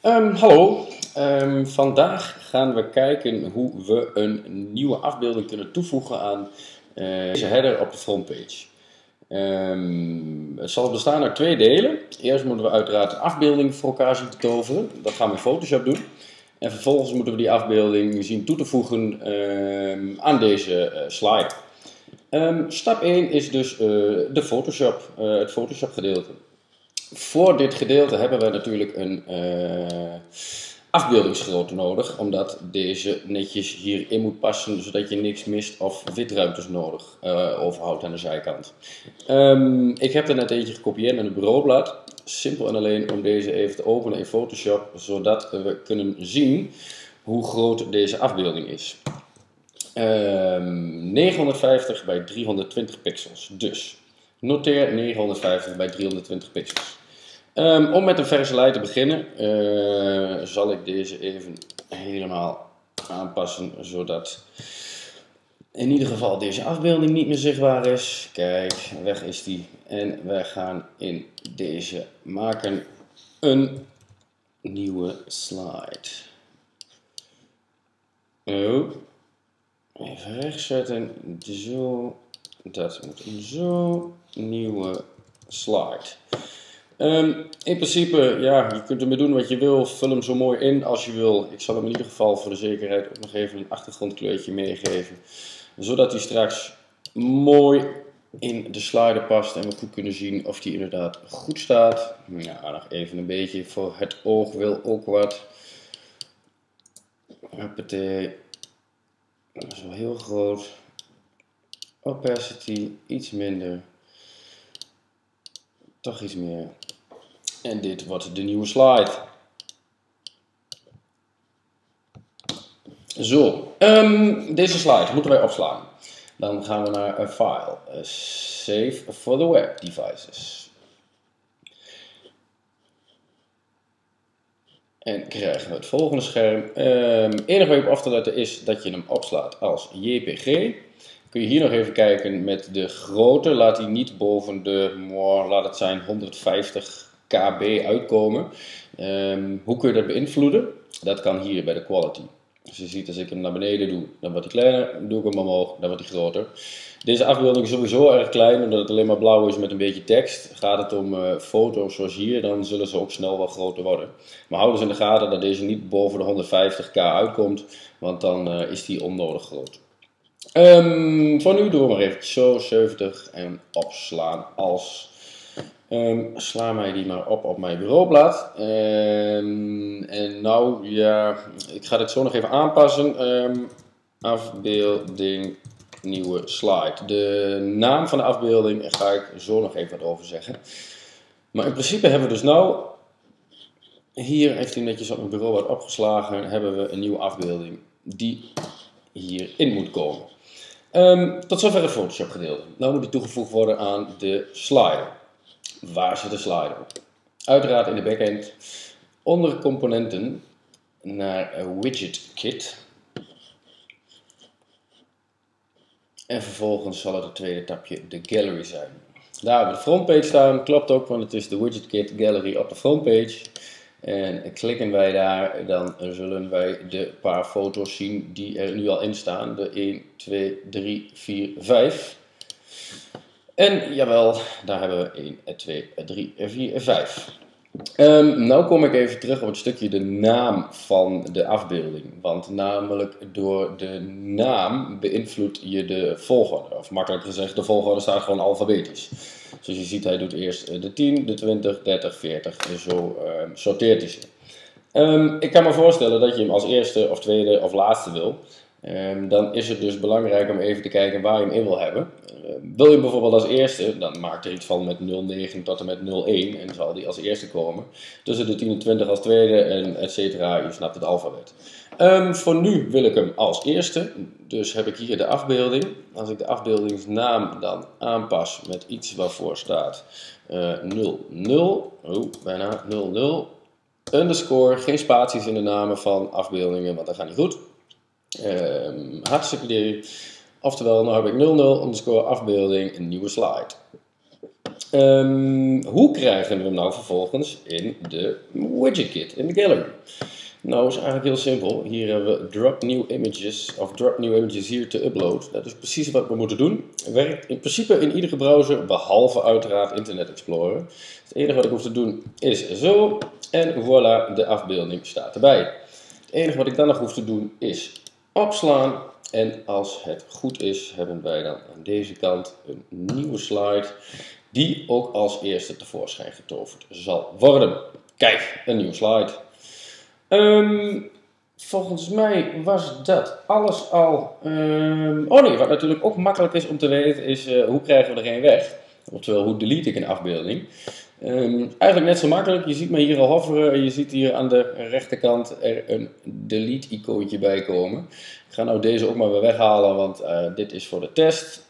Ehm, hallo, Ehm, vandaag gaan we kijken hoe we een nieuwe afbeelding kunnen toevoegen aan eh, deze header op de frontpage. Ehm, het zal bestaan uit twee delen. Eerst moeten we uiteraard een afbeelding voor elkaar zien te toveren. Dat gaan we in Photoshop doen. En vervolgens moeten we die afbeelding zien toe te voegen aan deze uh, slide. stap 1 is dus uh, de Photoshop, het Photoshop gedeelte. Voor dit gedeelte hebben we natuurlijk een uh, afbeeldingsgrootte nodig, omdat deze netjes hierin moet passen, zodat je niks mist of witruimtes nodig uh, overhoudt aan de zijkant. Um, ik heb er net eentje gekopieerd met een bureaublad, simpel en alleen om deze even te openen in Photoshop, zodat we kunnen zien hoe groot deze afbeelding is. Um, 950 bij 320 pixels, dus noteer 950 bij 320 pixels. Um, om met een verse lijn te beginnen, uh, zal ik deze even helemaal aanpassen, zodat in ieder geval deze afbeelding niet meer zichtbaar is. Kijk, weg is die. En wij gaan in deze maken een nieuwe slide. Oh, even rechts zetten, zo, dat moet zo, nieuwe slide. Um, in principe, ja, je kunt ermee doen wat je wil. Vul hem zo mooi in als je wil. Ik zal hem in ieder geval voor de zekerheid ook nog even een achtergrondkleurtje meegeven. Zodat hij straks mooi in de slider past en we goed kunnen zien of die inderdaad goed staat. Ja, nog even een beetje voor het oog wil ook wat. Hoppatee. Dat is wel heel groot. Opacity iets minder. Toch iets meer. En dit wordt de nieuwe slide. Zo, um, deze slide moeten wij opslaan. Dan gaan we naar een file. save for the web devices. En krijgen we het volgende scherm. Um, enige je op af te letten is dat je hem opslaat als JPG. Kun je hier nog even kijken met de grootte. Laat die niet boven de, laat het zijn 150 KB uitkomen. Um, hoe kun je dat beïnvloeden? Dat kan hier bij de quality. Dus je ziet als ik hem naar beneden doe, dan wordt hij kleiner. Doe ik hem omhoog, dan wordt hij groter. Deze afbeelding is sowieso erg klein, omdat het alleen maar blauw is met een beetje tekst. Gaat het om uh, foto's zoals hier, dan zullen ze ook snel wat groter worden. Maar houden ze in de gaten dat deze niet boven de 150k uitkomt, want dan uh, is die onnodig groot. Um, voor nu doen we maar even zo 70 en opslaan als Um, sla mij die maar op op mijn bureaublad. Um, en nou, ja, ik ga dit zo nog even aanpassen. Um, afbeelding, nieuwe slide. De naam van de afbeelding ga ik zo nog even wat over zeggen. Maar in principe hebben we dus nou, hier heeft hij netjes op mijn bureau wat opgeslagen, hebben we een nieuwe afbeelding die hierin moet komen. tot zover het Photoshop gedeelte. Nou moet die toegevoegd worden aan de slider. Waar zit de slider? Uiteraard in de backend. Onder componenten naar widget kit. En vervolgens zal het het tweede tapje de gallery zijn. Daar hebben we de frontpage staan. Klopt ook, want het is de widget kit gallery op de frontpage. En klikken wij daar, dan zullen wij de paar foto's zien die er nu al in staan. De 1, 2, 3, 4, 5. En jawel, daar hebben we 1, 2, 3, 4, 5. Um, nou kom ik even terug op het stukje de naam van de afbeelding. Want namelijk door de naam beïnvloed je de volgorde. Of makkelijk gezegd, de volgorde staat gewoon alfabetisch. Zoals je ziet, hij doet eerst de 10, de 20, 30, 40 en zo um, sorteert hij ze. Um, ik kan me voorstellen dat je hem als eerste of tweede of laatste wil. Um, dan is het dus belangrijk om even te kijken waar je hem in wil hebben. Uh, wil je bijvoorbeeld als eerste, dan maakt er iets van met 0,9 tot en met 0,1 en zal die als eerste komen. Tussen de 10 en 20 als tweede en et cetera, je snapt het alfabet. Um, voor nu wil ik hem als eerste, dus heb ik hier de afbeelding. Als ik de afbeeldingsnaam dan aanpas met iets waarvoor staat uh, 00, oh, bijna 00, underscore, geen spaties in de namen van afbeeldingen, want dat gaat niet goed. Um, hartstikke idee. Oftewel, nu heb ik 00 underscore afbeelding, een nieuwe slide. Ehm, hoe krijgen we hem nou vervolgens in de widget kit, in de gallery? Nou, is eigenlijk heel simpel. Hier hebben we drop new images, of drop new images hier te upload. Dat is precies wat we moeten doen. Werkt in principe in iedere browser, behalve uiteraard Internet Explorer. Het enige wat ik hoef te doen is zo, en voilà, de afbeelding staat erbij. Het enige wat ik dan nog hoef te doen is opslaan. En als het goed is, hebben wij dan aan deze kant een nieuwe slide die ook als eerste tevoorschijn getoverd zal worden. Kijk, een nieuwe slide. Ehm, volgens mij was dat alles al. Um, oh nee, wat natuurlijk ook makkelijk is om te weten is uh, hoe krijgen we er geen weg. Oftewel, hoe delete ik een afbeelding. Um, eigenlijk net zo makkelijk. Je ziet me hier al hoveren. Je ziet hier aan de rechterkant er een delete icoontje bij komen. Ik ga nou deze ook maar weer weghalen, want uh, dit is voor de test.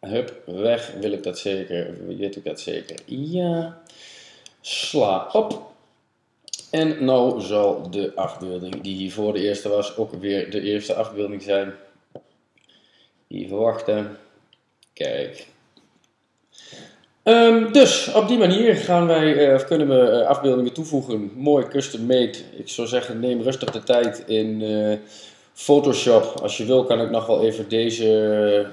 Hup, weg. Wil ik dat zeker? Weet ik dat zeker? Ja. Sla op. En nou zal de afbeelding die hiervoor de eerste was ook weer de eerste afbeelding zijn. Even wachten. Kijk. Um, dus op die manier gaan wij, uh, kunnen we uh, afbeeldingen toevoegen. Mooi custom made. Ik zou zeggen, neem rustig de tijd in uh, Photoshop. Als je wil kan ik nog wel even deze,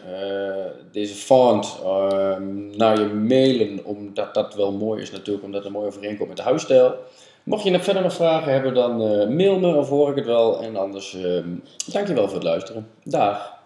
deze font ehm, naar je mailen. Omdat dat wel mooi is natuurlijk. Omdat het mooi overeenkomt met de huisstijl. Mocht je nog verder nog vragen hebben, dan mail me of hoor ik het wel. En anders, uh, dankjewel voor het luisteren. Dag.